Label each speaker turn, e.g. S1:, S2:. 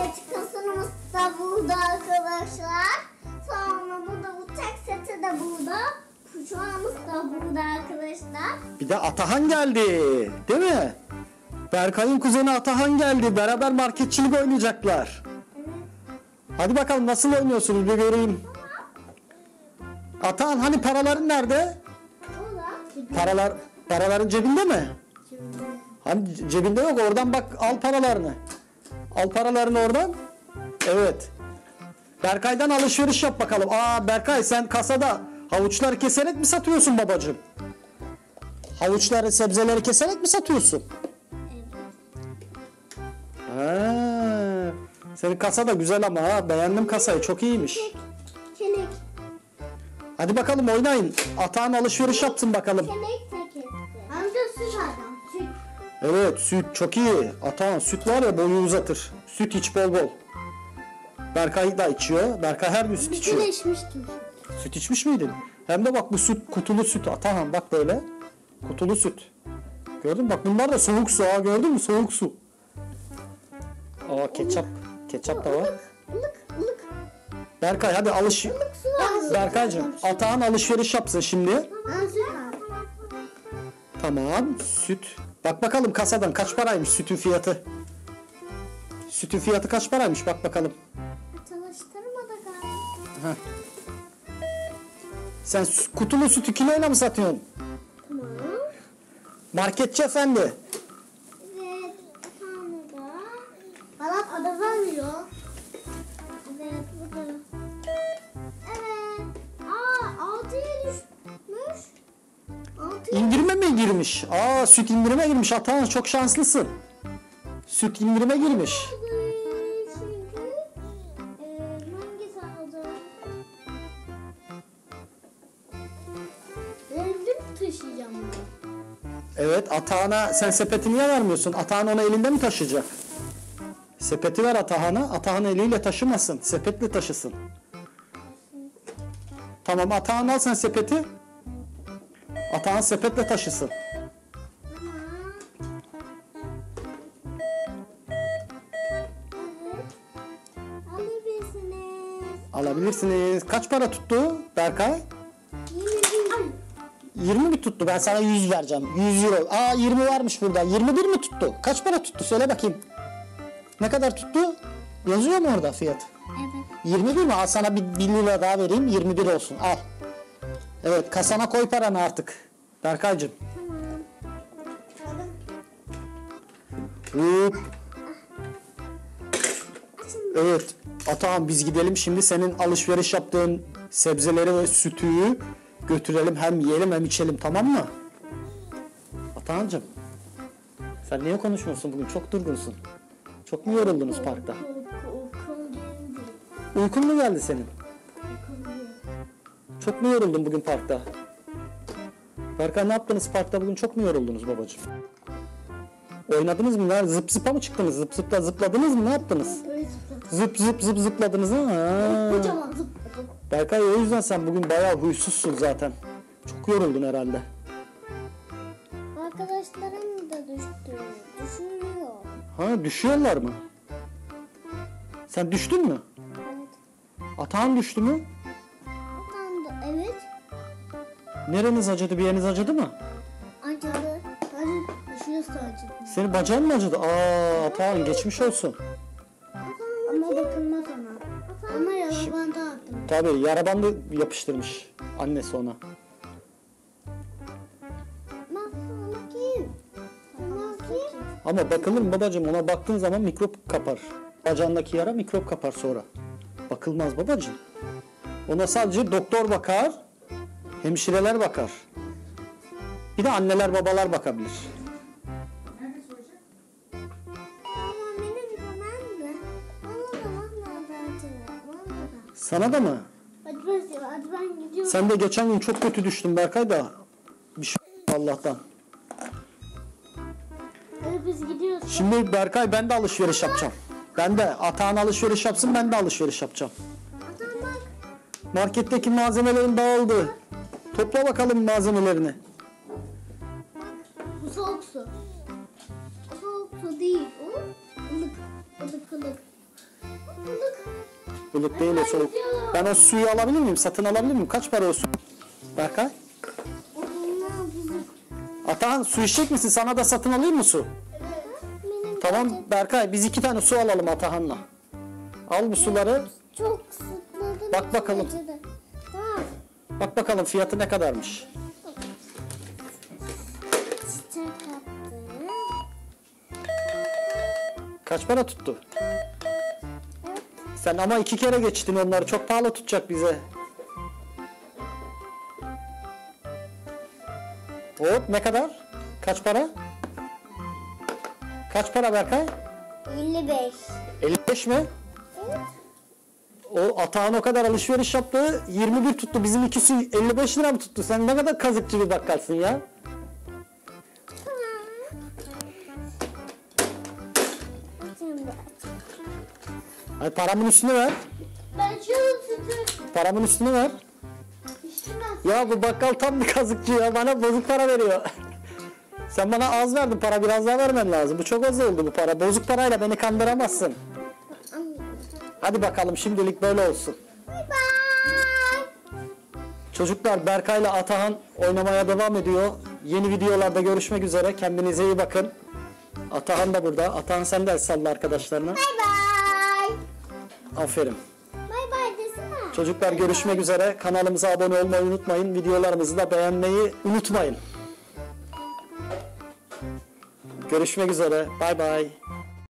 S1: Market kasımız da burada arkadaşlar. Sonra burada uçak seti de burada. Kuşağımız da burada arkadaşlar.
S2: Bir de Atahan geldi. Değil mi? Berkay'ın kuzeni Atahan geldi. Beraber marketçilik oynayacaklar. Hadi bakalım nasıl oynuyorsunuz bir göreyim. Atahan hani paraların nerede? Paralar paraların cebinde mi? Hani cebinde yok oradan bak al paralarını. Al paralarını oradan. Evet. Berkay'dan alışveriş yap bakalım. Aa Berkay sen kasada havuçları keserek mi satıyorsun babacığım? Havuçları, sebzeleri keserek mi satıyorsun? Ha, senin kasa da güzel ama ha. Beğendim kasayı. Çok iyiymiş. Hadi bakalım oynayın. Atağın alışveriş yapsın bakalım. Evet süt çok iyi. Atan süt var ya boyu uzatır. Süt iç bol bol. Berkay da içiyor. Berkay her gün süt içiyor.
S1: içmiştim.
S2: Süt içmiş miydin? Hem de bak bu süt kutulu süt. Atahan bak böyle. Kutulu süt. Gördün mü? Bak bunlar da soğuk su. Ha, gördün mü? Soğuk su. Aa ketçap. Ketçap da var.
S1: Ilık ılık.
S2: Berkay hadi alış. Berkaycığım Atahan alışveriş yapsın şimdi.
S1: Ben süt var.
S2: Tamam süt. Bak bakalım kasadan kaç paraymış sütün fiyatı. Sütün fiyatı kaç paraymış bak bakalım.
S1: Çalıştırma da galiba.
S2: Heh. Sen kutulu sütü kiloyla mı satıyorsun?
S1: Tamam.
S2: Marketçi efendi.
S1: Evet. Da. Halam adı vermiyor. Evet burada. Evet. Aa altıya düşmüş. Altıya
S2: İndirime mi girmiş? Aa süt indirime girmiş. Atahan çok şanslısın. Süt indirime girmiş. Evet Atahan'a sen sepeti niye vermiyorsun? Atahan onu elinde mi taşıyacak? Sepeti ver Atahan'a. Atahan eliyle taşımasın. Sepetle taşısın. Tamam Atahan al sen sepeti. Atahan sepetle taşısın.
S1: Alabilirsiniz.
S2: Alabilirsiniz. Kaç para tuttu Berkay?
S1: Yine
S2: 20 mi tuttu? Ben sana 100 vereceğim. 100 euro. Aa 20 varmış burada. 21 mi tuttu? Kaç para tuttu? Söyle bakayım. Ne kadar tuttu? Yazıyor mu orada fiyat?
S1: Evet.
S2: 21 mi? Al sana bir 1 lira daha vereyim. 21 olsun. Al. Evet kasana koy paranı artık. Berkaycığım.
S1: Tamam.
S2: Hop. Evet. Atahan biz gidelim şimdi senin alışveriş yaptığın sebzeleri ve sütü götürelim. Hem yiyelim hem içelim tamam mı? Atahan'cığım. Sen niye konuşmuyorsun bugün? Çok durgunsun. Çok mu yoruldunuz parkta? Uykun mu geldi senin? Çok mu yoruldun bugün parkta? Berkay ne yaptınız parkta bugün? Çok mu yoruldunuz babacığım? Oynadınız mı? lan? Zıp zıpa mı çıktınız? Zıp zıpla zıpladınız mı? Ne yaptınız? Zıp zıp zıp zıpladınız ha? Ha.
S1: Kocaman zıpladım.
S2: Berkay o yüzden sen bugün bayağı huysuzsun zaten. Çok yoruldun herhalde.
S1: Arkadaşlarım da düştü. Düşürüyor.
S2: Ha düşüyorlar mı? Sen düştün mü?
S1: Evet.
S2: Atağın düştü mü?
S1: Evet.
S2: Nereniz acıdı? Bir yeriniz acıdı mı?
S1: Acıdı. Hadi şurası acıdı.
S2: Senin bacağın mı acıdı? Aa Atağın geçmiş olsun.
S1: Ama dokunmaz ona. Ama yalan attım.
S2: Tabii yara bandı yapıştırmış annesi ona. Ama bakılır mı babacığım ona baktığın zaman mikrop kapar. Bacağındaki yara mikrop kapar sonra. Bakılmaz babacığım. Ona sadece doktor bakar, hemşireler bakar. Bir de anneler babalar bakabilir. Sana da mı? Sen de geçen gün çok kötü düştün Berkay da. Bir şey Allah'tan.
S1: Biz gidiyoruz.
S2: Şimdi Berkay ben de alışveriş yapacağım. Ben de Atahan alışveriş yapsın ben de alışveriş yapacağım. Marketteki malzemelerin dağıldı. Topla bakalım malzemelerini.
S1: Bu soğuk su. Soğuk su değil o. Ilık. Ilık ılık.
S2: ılık değil o soğuk. Ben o suyu alabilir miyim? Satın alabilir miyim? Kaç para o su? Berkay? Atahan su içecek misin? Sana da satın alayım mı su? Tamam Berkay biz iki tane su alalım Atahan'la. Al bu suları.
S1: çok sıkladım.
S2: Bak bakalım.
S1: Tamam.
S2: Bak bakalım fiyatı ne kadarmış. Kaç para tuttu? Sen ama iki kere geçtin onları. Çok pahalı tutacak bize. Hop ne kadar? Kaç para? Kaç para Berkay?
S1: 55.
S2: 55 mi? O Atahan o kadar alışveriş yaptı. 21 tuttu. Bizim ikisi 55 lira mı tuttu? Sen ne kadar kazıkçı bir bakkalsın ya. Hadi paramın üstünü ver.
S1: Ben şunu sütü.
S2: Paramın üstünü ver. Ya bu bakkal tam bir kazıkçı ya. Bana bozuk para veriyor. Sen bana az verdin para biraz daha vermen lazım. Bu çok az oldu bu para. Bozuk parayla beni kandıramazsın. Hadi bakalım şimdilik böyle olsun.
S1: Bye bye.
S2: Çocuklar Berkay ile Atahan oynamaya devam ediyor. Yeni videolarda görüşmek üzere. Kendinize iyi bakın. Atahan da burada. Atahan sen de salla arkadaşlarına.
S1: Bye bye.
S2: Aferin.
S1: Bye bye desene.
S2: Çocuklar görüşmek üzere. Kanalımıza abone olmayı unutmayın. Videolarımızı da beğenmeyi unutmayın. Görüşmek üzere. Bay bay.